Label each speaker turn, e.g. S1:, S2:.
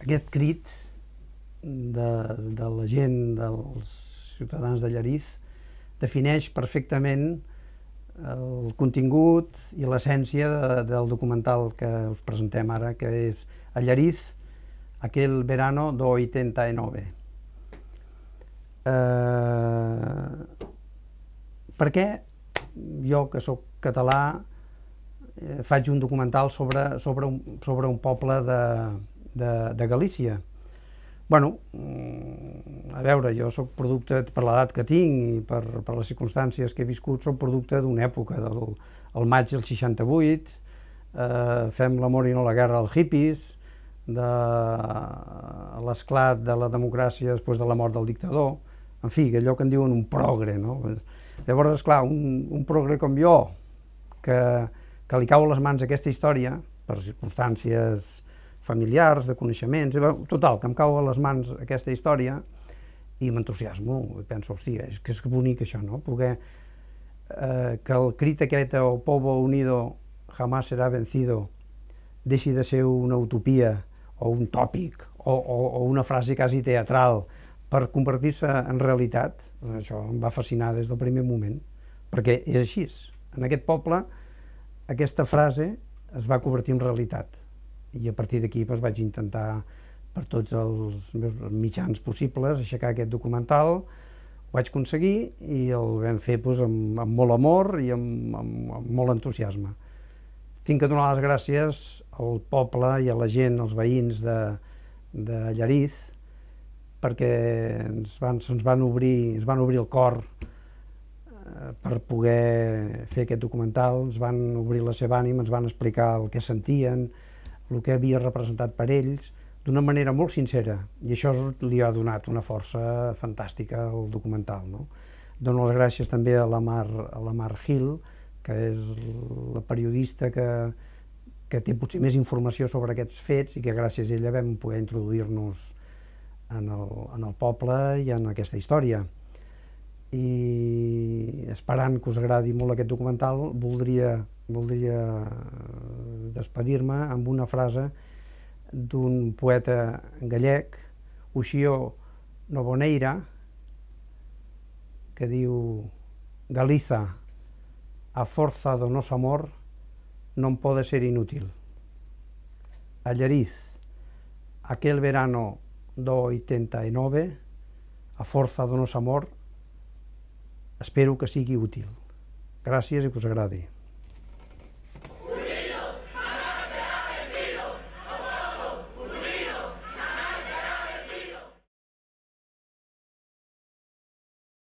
S1: aquest crit de, de la gent, dels ciutadans de Llariz, defineix perfectament el contingut i l'essència de, del documental que us presentem ara, que és a Llariz, aquel verano do 89. Eh, per què jo, que sóc català, eh, faig un documental sobre, sobre, un, sobre un poble de, de, de Galícia? bueno, mm, a veure, jo sóc producte, per l'edat que tinc i per, per les circumstàncies que he viscut, sóc producte d'una època, del el maig del 68, eh, fem l'amor i no la guerra als hippies, de l'esclat de la democràcia després de la mort del dictador, en fi, allò que en diuen un progre, no? Llavors, esclar, un, un progre com jo, que, que li cau a les mans aquesta història, per circumstàncies familiars, de coneixements, total, que em cau a les mans aquesta història i m'entusiasmo, i penso, hòstia, és que és bonic això, no? Poder eh, que el crit aquest, o povo unido jamás serà vencido, deixi de ser una utopia o un tòpic o, o, o una frase quasi teatral per convertir-se en realitat, això em va fascinar des del primer moment, perquè és així. En aquest poble, aquesta frase es va convertir en realitat i a partir d'aquí doncs, vaig intentar per tots els meus mitjans possibles aixecar aquest documental ho vaig aconseguir i el vam fer doncs, amb, amb molt amor i amb, amb, amb molt entusiasme. Tinc que donar les gràcies al poble i a la gent, als veïns de, de Llariz, perquè ens van, ens van, obrir, ens van obrir el cor eh, per poder fer aquest documental, ens van obrir la seva ànima, ens van explicar el que sentien, el que havia representat per ells d'una manera molt sincera i això li ha donat una força fantàstica al documental. No? Dono les gràcies també a la Mar, a la Mar Gil, que és la periodista que, que té potser més informació sobre aquests fets i que gràcies a ella vam poder introduir-nos en, el, en el poble i en aquesta història. I esperant que us agradi molt aquest documental, voldria voldria despedir-me amb una frase d'un poeta gallec, Uxió Novoneira, que diu Galiza, a forza do noso amor, non pode ser inútil. Allariz, aquel verano do 89, a forza do noso amor, espero que sigui útil. Gràcies i que us agradi.